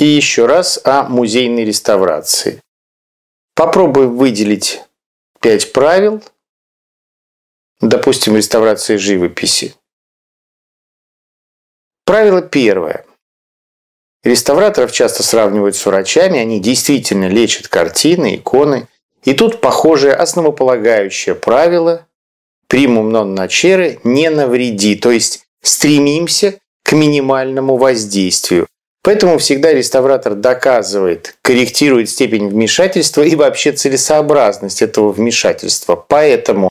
И еще раз о музейной реставрации. Попробуем выделить пять правил, допустим, реставрации живописи. Правило первое. Реставраторов часто сравнивают с врачами, они действительно лечат картины, иконы. И тут похожее основополагающее правило «примум нон начере» – не навреди, то есть стремимся к минимальному воздействию. Поэтому всегда реставратор доказывает, корректирует степень вмешательства и вообще целесообразность этого вмешательства. Поэтому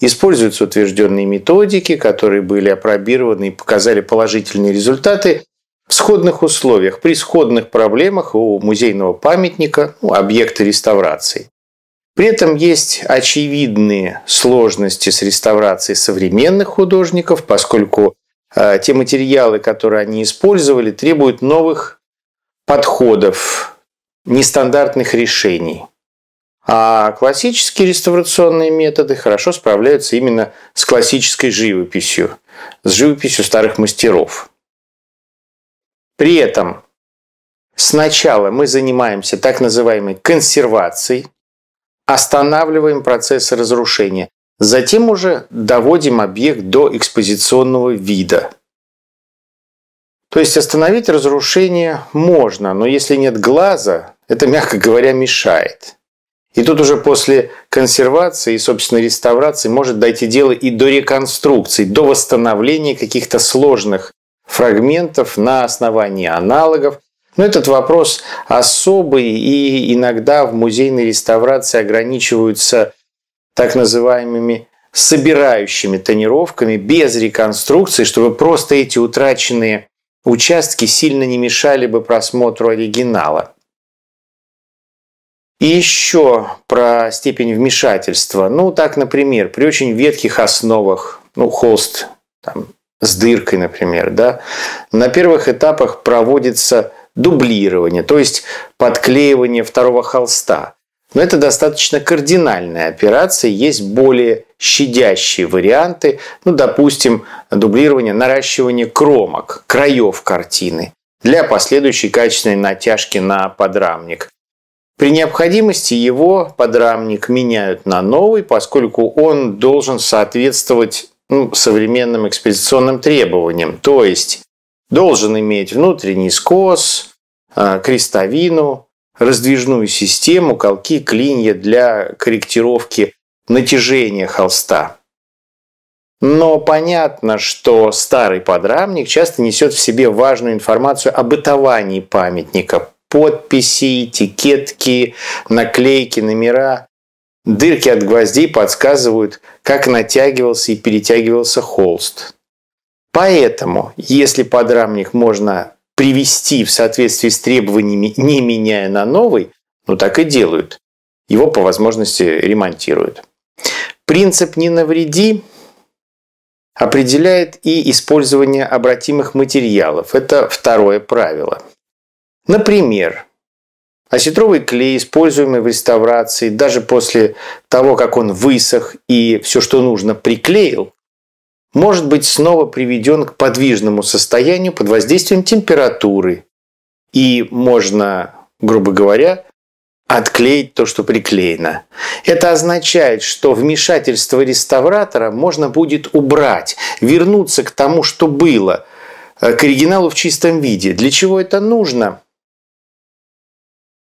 используются утвержденные методики, которые были опробированы и показали положительные результаты в сходных условиях, при сходных проблемах у музейного памятника, ну, объекта реставрации. При этом есть очевидные сложности с реставрацией современных художников, поскольку те материалы, которые они использовали, требуют новых подходов, нестандартных решений. А классические реставрационные методы хорошо справляются именно с классической живописью, с живописью старых мастеров. При этом сначала мы занимаемся так называемой консервацией, останавливаем процесс разрушения, затем уже доводим объект до экспозиционного вида. То есть остановить разрушение можно, но если нет глаза, это, мягко говоря, мешает. И тут уже после консервации и, собственно, реставрации может дойти дело и до реконструкции, до восстановления каких-то сложных фрагментов на основании аналогов. Но этот вопрос особый, и иногда в музейной реставрации ограничиваются так называемыми собирающими тонировками без реконструкции, чтобы просто эти утраченные участки сильно не мешали бы просмотру оригинала. И еще про степень вмешательства. Ну, так, например, при очень ветхих основах, ну, холст там, с дыркой, например, да, на первых этапах проводится дублирование, то есть подклеивание второго холста. Но это достаточно кардинальная операция, есть более щадящие варианты, ну, допустим, дублирование, наращивание кромок, краев картины для последующей качественной натяжки на подрамник. При необходимости его подрамник меняют на новый, поскольку он должен соответствовать ну, современным экспозиционным требованиям. То есть должен иметь внутренний скос, а, крестовину, раздвижную систему, колки, клинья для корректировки натяжения холста. Но понятно, что старый подрамник часто несет в себе важную информацию о бытовании памятника. Подписи, этикетки, наклейки, номера. Дырки от гвоздей подсказывают, как натягивался и перетягивался холст. Поэтому, если подрамник можно привести в соответствии с требованиями, не меняя на новый, ну так и делают. Его по возможности ремонтируют. Принцип «не навреди» определяет и использование обратимых материалов. Это второе правило. Например, Осетровый клей, используемый в реставрации, даже после того, как он высох и все, что нужно, приклеил, может быть снова приведен к подвижному состоянию под воздействием температуры. И можно, грубо говоря, отклеить то, что приклеено. Это означает, что вмешательство реставратора можно будет убрать, вернуться к тому, что было, э, к оригиналу в чистом виде. Для чего это нужно?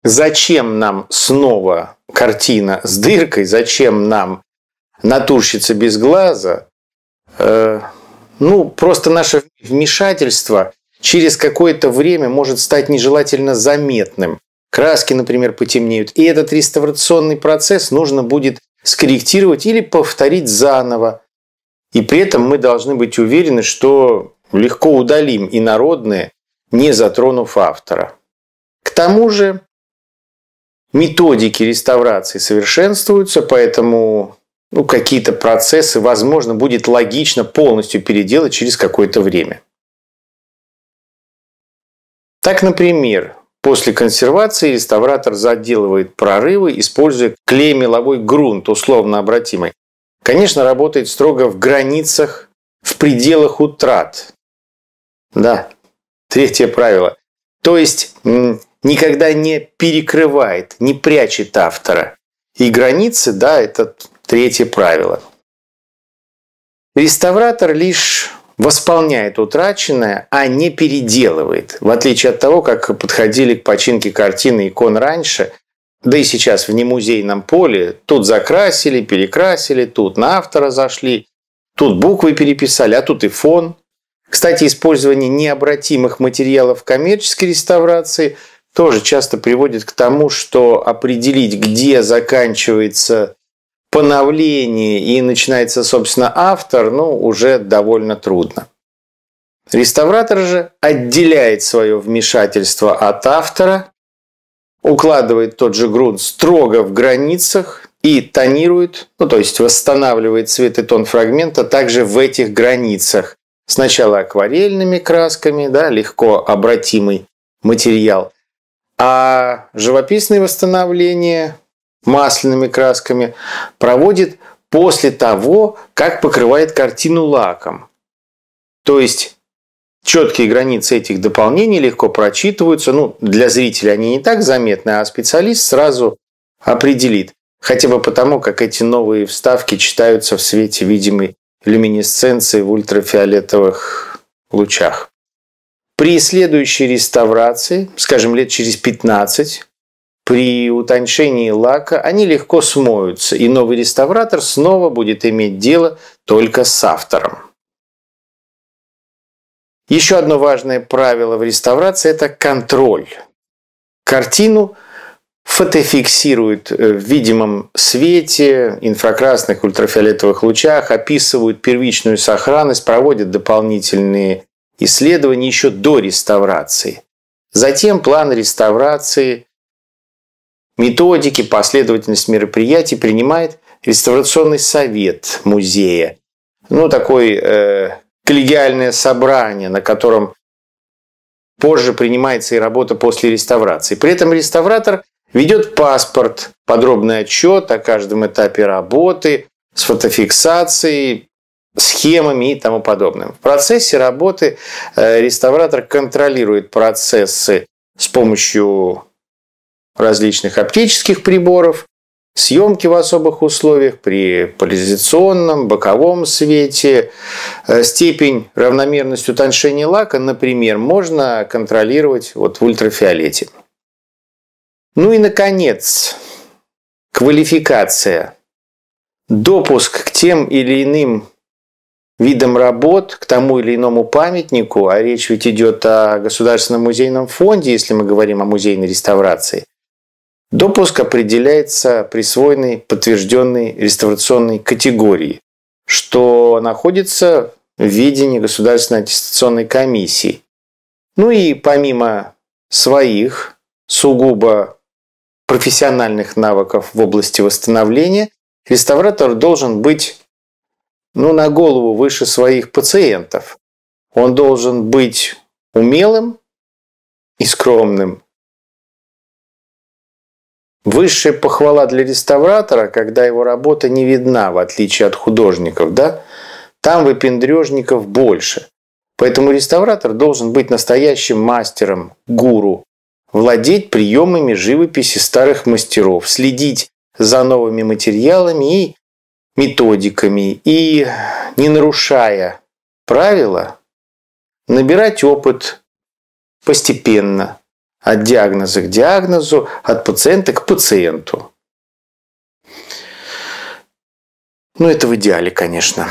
зачем нам снова картина с дыркой, зачем нам натурщица без глаза, ну, просто наше вмешательство через какое-то время может стать нежелательно заметным. Краски, например, потемнеют. И этот реставрационный процесс нужно будет скорректировать или повторить заново. И при этом мы должны быть уверены, что легко удалим инородное, не затронув автора. К тому же методики реставрации совершенствуются, поэтому ну, какие-то процессы, возможно, будет логично полностью переделать через какое-то время. Так, например, после консервации реставратор заделывает прорывы, используя клей-меловой грунт, условно обратимый. Конечно, работает строго в границах, в пределах утрат. Да, третье правило. То есть никогда не перекрывает, не прячет автора. И границы, да, это третье правило. Реставратор лишь восполняет утраченное, а не переделывает. В отличие от того, как подходили к починке картины икон раньше, да и сейчас в немузейном поле, тут закрасили, перекрасили, тут на автора зашли, тут буквы переписали, а тут и фон. Кстати, использование необратимых материалов в коммерческой реставрации тоже часто приводит к тому, что определить, где заканчивается поновление и начинается, собственно, автор, ну, уже довольно трудно. Реставратор же отделяет свое вмешательство от автора, укладывает тот же грунт строго в границах и тонирует, ну, то есть восстанавливает цвет и тон фрагмента также в этих границах. Сначала акварельными красками, да, легко обратимый материал, а живописное восстановление масляными красками проводит после того, как покрывает картину лаком. То есть четкие границы этих дополнений легко прочитываются. Ну, для зрителя они не так заметны, а специалист сразу определит. Хотя бы потому, как эти новые вставки читаются в свете видимой люминесценции в ультрафиолетовых лучах. При следующей реставрации, скажем, лет через 15, при утончении лака они легко смоются, и новый реставратор снова будет иметь дело только с автором. Еще одно важное правило в реставрации – это контроль. Картину фотофиксируют в видимом свете, инфракрасных, ультрафиолетовых лучах, описывают первичную сохранность, проводят дополнительные исследования еще до реставрации. Затем план реставрации Методики, последовательность мероприятий принимает реставрационный совет музея. Ну, такое э, коллегиальное собрание, на котором позже принимается и работа после реставрации. При этом реставратор ведет паспорт, подробный отчет о каждом этапе работы с фотофиксацией, схемами и тому подобным. В процессе работы э, реставратор контролирует процессы с помощью различных оптических приборов, съемки в особых условиях при поляризационном, боковом свете. Э, степень равномерности утоншения лака, например, можно контролировать вот в ультрафиолете. Ну и, наконец, квалификация. Допуск к тем или иным видам работ, к тому или иному памятнику, а речь ведь идет о Государственном музейном фонде, если мы говорим о музейной реставрации, Допуск определяется присвоенной подтвержденной реставрационной категории, что находится в ведении Государственной аттестационной комиссии. Ну и помимо своих сугубо профессиональных навыков в области восстановления, реставратор должен быть ну, на голову выше своих пациентов. Он должен быть умелым и скромным, Высшая похвала для реставратора, когда его работа не видна, в отличие от художников, да? Там выпендрежников больше. Поэтому реставратор должен быть настоящим мастером, гуру, владеть приемами живописи старых мастеров, следить за новыми материалами и методиками, и, не нарушая правила, набирать опыт постепенно, от диагноза к диагнозу, от пациента к пациенту. Ну, это в идеале, конечно.